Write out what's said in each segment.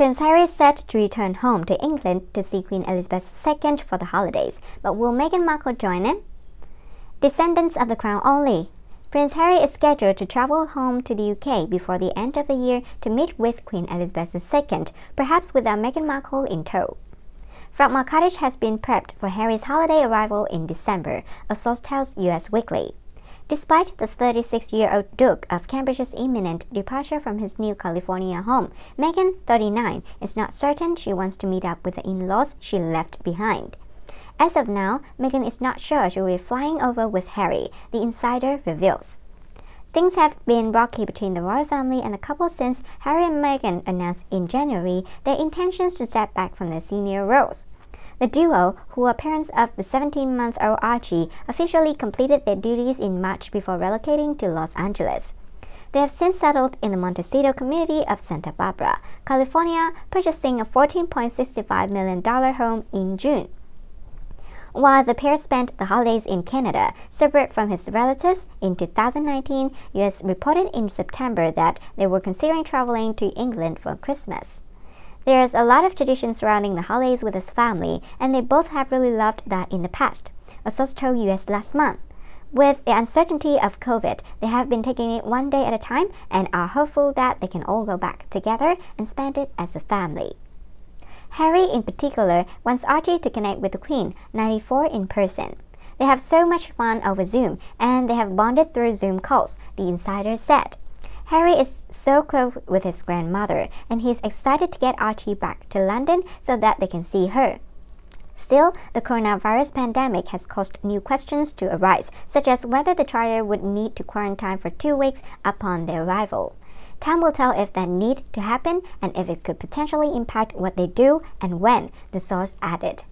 Prince Harry is set to return home to England to see Queen Elizabeth II for the holidays, but will Meghan Markle join him? Descendants of the crown only. Prince Harry is scheduled to travel home to the UK before the end of the year to meet with Queen Elizabeth II, perhaps without Meghan Markle in tow. Frogmore Cottage has been prepped for Harry's holiday arrival in December, a source tells US Weekly. Despite the 36-year-old Duke of Cambridge's imminent departure from his new California home, Meghan, 39, is not certain she wants to meet up with the in-laws she left behind. As of now, Meghan is not sure she will be flying over with Harry, the insider reveals. Things have been rocky between the royal family and the couple since Harry and Meghan announced in January their intentions to step back from their senior roles. The duo, who are parents of the 17-month-old Archie, officially completed their duties in March before relocating to Los Angeles. They have since settled in the Montecito community of Santa Barbara, California, purchasing a $14.65 million home in June. While the pair spent the holidays in Canada, separate from his relatives, in 2019, US reported in September that they were considering traveling to England for Christmas. There's a lot of tradition surrounding the holidays with his family, and they both have really loved that in the past, a source told US last month. With the uncertainty of COVID, they have been taking it one day at a time and are hopeful that they can all go back together and spend it as a family. Harry, in particular, wants Archie to connect with the Queen, 94, in person. They have so much fun over Zoom, and they have bonded through Zoom calls, the insider said. Harry is so close with his grandmother, and he's excited to get Archie back to London so that they can see her. Still, the coronavirus pandemic has caused new questions to arise, such as whether the trio would need to quarantine for two weeks upon their arrival. Time will tell if that need to happen and if it could potentially impact what they do and when, the source added.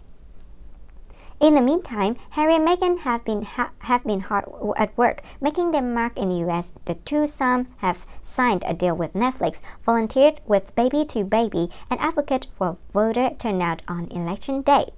In the meantime, Harry and Meghan have been ha have been hard at work making their mark in the US. The two some have signed a deal with Netflix, volunteered with Baby to Baby, and advocate for voter turnout on election day.